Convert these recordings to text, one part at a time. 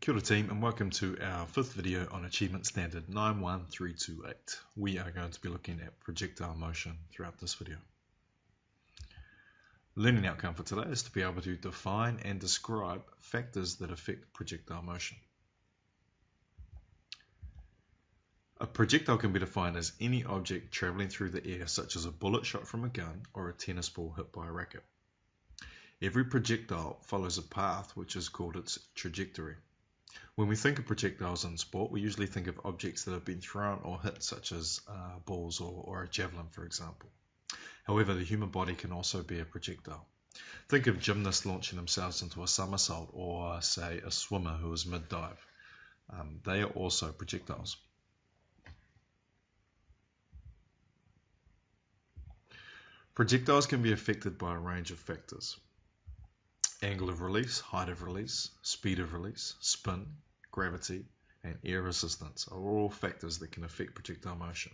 Kia ora team and welcome to our fifth video on Achievement Standard 91328. We are going to be looking at projectile motion throughout this video. Learning outcome for today is to be able to define and describe factors that affect projectile motion. A projectile can be defined as any object travelling through the air such as a bullet shot from a gun or a tennis ball hit by a racket. Every projectile follows a path which is called its trajectory. When we think of projectiles in sport, we usually think of objects that have been thrown or hit, such as uh, balls or, or a javelin, for example. However, the human body can also be a projectile. Think of gymnasts launching themselves into a somersault, or say a swimmer who is mid dive. Um, they are also projectiles. Projectiles can be affected by a range of factors angle of release, height of release, speed of release, spin, gravity, and air resistance are all factors that can affect projectile motion.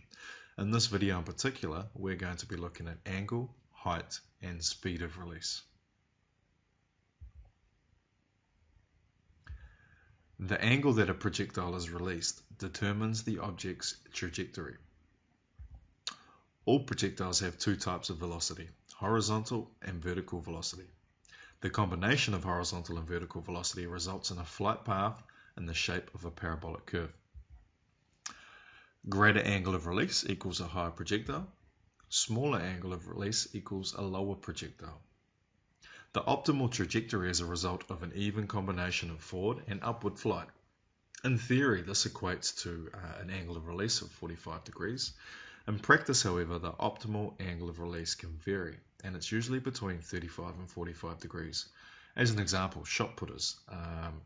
In this video in particular, we're going to be looking at angle, height, and speed of release. The angle that a projectile is released determines the object's trajectory. All projectiles have two types of velocity, horizontal and vertical velocity. The combination of horizontal and vertical velocity results in a flight path in the shape of a parabolic curve. Greater angle of release equals a higher projectile. Smaller angle of release equals a lower projectile. The optimal trajectory is a result of an even combination of forward and upward flight. In theory, this equates to uh, an angle of release of 45 degrees. In practice, however, the optimal angle of release can vary and it's usually between 35 and 45 degrees. As an example, shot putters. Um,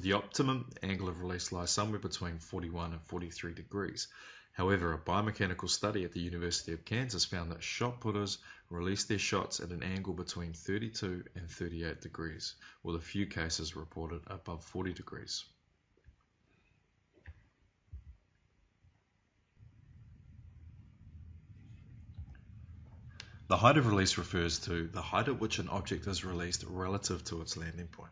the optimum angle of release lies somewhere between 41 and 43 degrees. However, a biomechanical study at the University of Kansas found that shot putters release their shots at an angle between 32 and 38 degrees, with a few cases reported above 40 degrees. The height of release refers to the height at which an object is released relative to its landing point.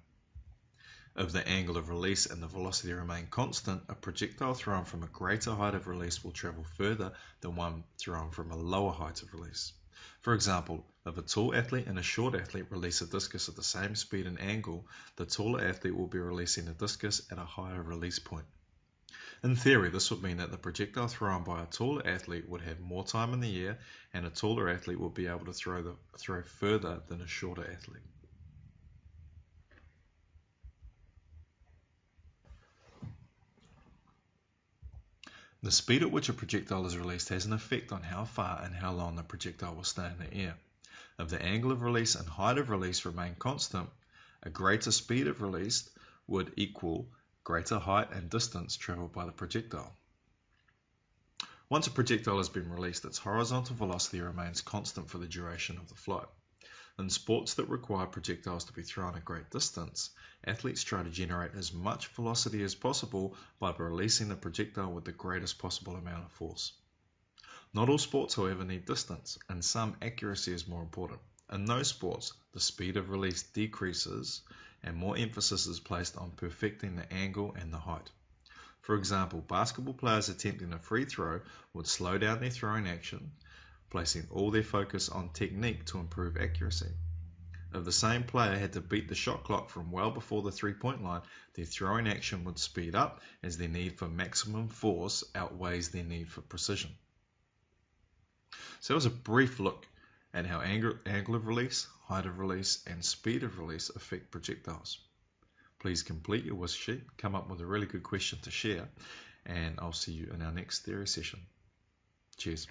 If the angle of release and the velocity remain constant, a projectile thrown from a greater height of release will travel further than one thrown from a lower height of release. For example, if a tall athlete and a short athlete release a discus at the same speed and angle, the taller athlete will be releasing the discus at a higher release point. In theory, this would mean that the projectile thrown by a taller athlete would have more time in the air, and a taller athlete would be able to throw, the, throw further than a shorter athlete. The speed at which a projectile is released has an effect on how far and how long the projectile will stay in the air. If the angle of release and height of release remain constant, a greater speed of release would equal greater height and distance traveled by the projectile. Once a projectile has been released, its horizontal velocity remains constant for the duration of the flight. In sports that require projectiles to be thrown a great distance, athletes try to generate as much velocity as possible by releasing the projectile with the greatest possible amount of force. Not all sports, however, need distance, and some accuracy is more important. In those sports, the speed of release decreases and more emphasis is placed on perfecting the angle and the height. For example, basketball players attempting a free throw would slow down their throwing action, placing all their focus on technique to improve accuracy. If the same player had to beat the shot clock from well before the three point line, their throwing action would speed up as their need for maximum force outweighs their need for precision. So that was a brief look and how angle, angle of release, height of release, and speed of release affect projectiles. Please complete your wish sheet, come up with a really good question to share, and I'll see you in our next theory session. Cheers.